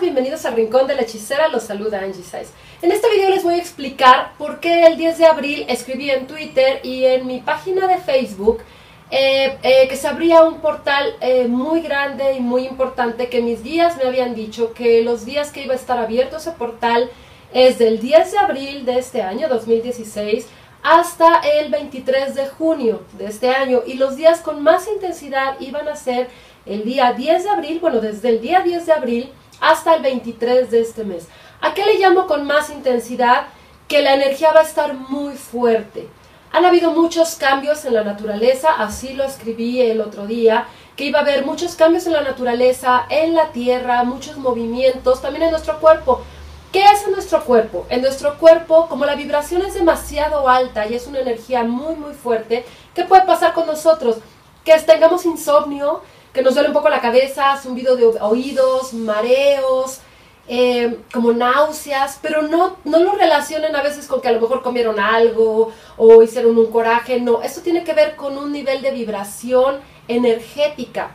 bienvenidos al Rincón de la Hechicera, los saluda Angie Saiz. En este video les voy a explicar por qué el 10 de abril escribí en Twitter y en mi página de Facebook eh, eh, que se abría un portal eh, muy grande y muy importante que mis guías me habían dicho que los días que iba a estar abierto ese portal es del 10 de abril de este año 2016 hasta el 23 de junio de este año y los días con más intensidad iban a ser el día 10 de abril, bueno, desde el día 10 de abril hasta el 23 de este mes. ¿A qué le llamo con más intensidad? Que la energía va a estar muy fuerte. Han habido muchos cambios en la naturaleza, así lo escribí el otro día, que iba a haber muchos cambios en la naturaleza, en la tierra, muchos movimientos, también en nuestro cuerpo. ¿Qué en nuestro cuerpo? En nuestro cuerpo, como la vibración es demasiado alta y es una energía muy, muy fuerte, ¿qué puede pasar con nosotros? Que tengamos insomnio, que nos duele un poco la cabeza, zumbido de oídos, mareos, eh, como náuseas, pero no, no lo relacionen a veces con que a lo mejor comieron algo o hicieron un coraje, no, esto tiene que ver con un nivel de vibración energética,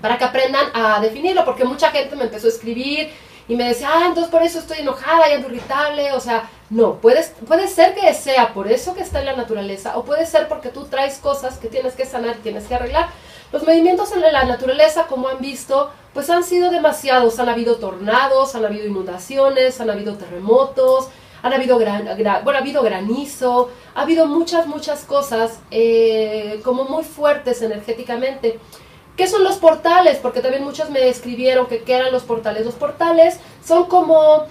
para que aprendan a definirlo, porque mucha gente me empezó a escribir y me decía, ah, entonces por eso estoy enojada y ando irritable, o sea, no, puede, puede ser que sea por eso que está en la naturaleza, o puede ser porque tú traes cosas que tienes que sanar tienes que arreglar, los movimientos en la naturaleza, como han visto, pues han sido demasiados. Han habido tornados, han habido inundaciones, han habido terremotos, han habido, gran, bueno, ha habido granizo, ha habido muchas, muchas cosas eh, como muy fuertes energéticamente. ¿Qué son los portales? Porque también muchos me escribieron que qué eran los portales. Los portales son como,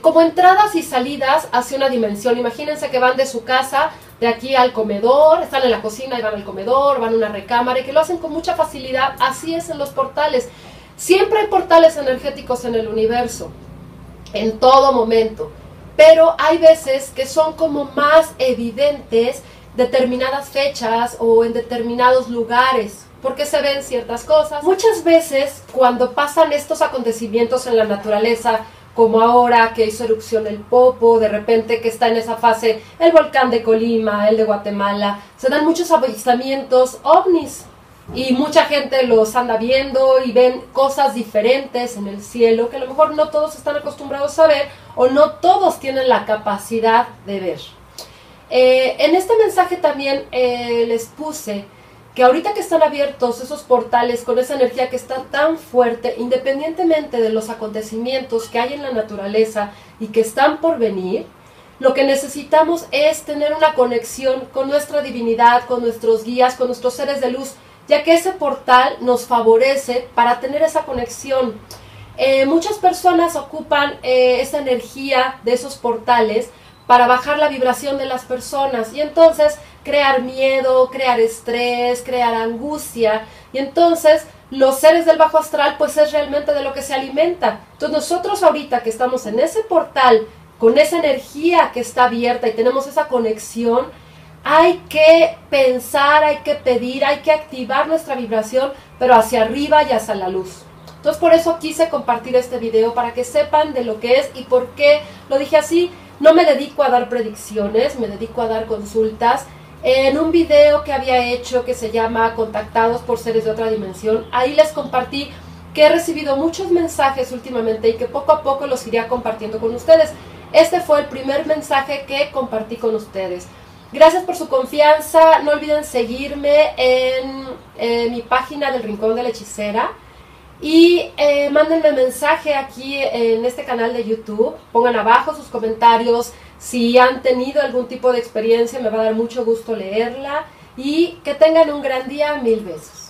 como entradas y salidas hacia una dimensión. Imagínense que van de su casa de aquí al comedor, están en la cocina y van al comedor, van a una recámara y que lo hacen con mucha facilidad. Así es en los portales. Siempre hay portales energéticos en el universo, en todo momento. Pero hay veces que son como más evidentes determinadas fechas o en determinados lugares, porque se ven ciertas cosas. Muchas veces cuando pasan estos acontecimientos en la naturaleza, como ahora que hizo erupción el Popo, de repente que está en esa fase el volcán de Colima, el de Guatemala, se dan muchos avistamientos ovnis y mucha gente los anda viendo y ven cosas diferentes en el cielo que a lo mejor no todos están acostumbrados a ver o no todos tienen la capacidad de ver. Eh, en este mensaje también eh, les puse que ahorita que están abiertos esos portales con esa energía que está tan fuerte, independientemente de los acontecimientos que hay en la naturaleza y que están por venir, lo que necesitamos es tener una conexión con nuestra divinidad, con nuestros guías, con nuestros seres de luz, ya que ese portal nos favorece para tener esa conexión. Eh, muchas personas ocupan eh, esa energía de esos portales para bajar la vibración de las personas y entonces crear miedo, crear estrés, crear angustia y entonces los seres del bajo astral pues es realmente de lo que se alimenta. Entonces nosotros ahorita que estamos en ese portal con esa energía que está abierta y tenemos esa conexión, hay que pensar, hay que pedir, hay que activar nuestra vibración, pero hacia arriba y hacia la luz. Entonces por eso quise compartir este video para que sepan de lo que es y por qué lo dije así, no me dedico a dar predicciones, me dedico a dar consultas. En un video que había hecho que se llama Contactados por seres de otra dimensión, ahí les compartí que he recibido muchos mensajes últimamente y que poco a poco los iría compartiendo con ustedes. Este fue el primer mensaje que compartí con ustedes. Gracias por su confianza. No olviden seguirme en, mi página del Rincón de la Hechicera. Y eh, mándenme mensaje aquí en este canal de YouTube. Pongan abajo sus comentarios. Si han tenido algún tipo de experiencia, me va a dar mucho gusto leerla. Y que tengan un gran día. Mil besos.